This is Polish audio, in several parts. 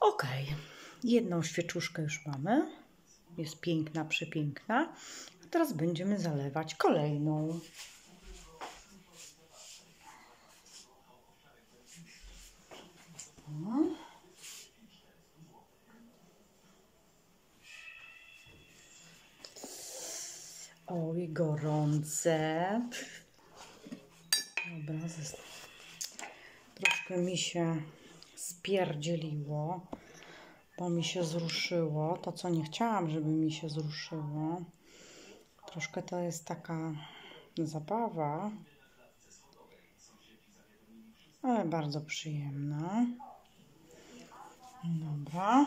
Ok, jedną świeczuszkę już mamy. Jest piękna, przepiękna. A teraz będziemy zalewać kolejną. Oj, gorące. Dobra, troszkę mi się spierdzieliło, bo mi się zruszyło. To, co nie chciałam, żeby mi się zruszyło. Troszkę to jest taka zabawa, ale bardzo przyjemna. Dobra.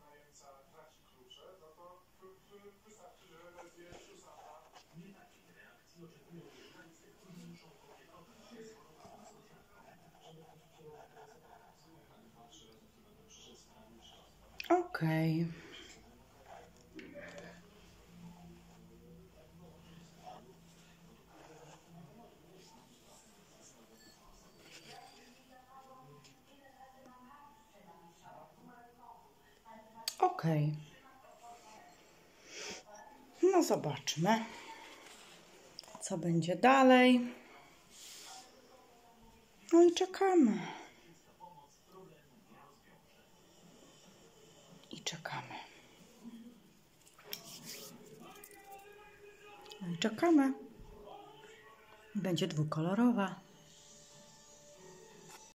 Okej. Okej. No zobaczmy, co będzie dalej. No i czekamy. I czekamy. No i czekamy. Będzie dwukolorowa.